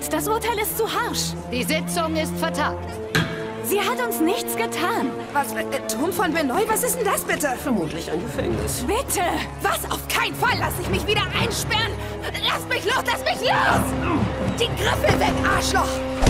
leid. Das Urteil ist zu harsch. Die Sitzung ist vertagt. Sie hat uns nichts getan. Was? Äh, äh Turm von Benoit? Was ist denn das bitte? Vermutlich ein Gefängnis. Bitte! Was? Auf keinen Fall lass ich mich wieder einsperren! Lass mich los! Lass mich los! Die Griffel weg, Arschloch!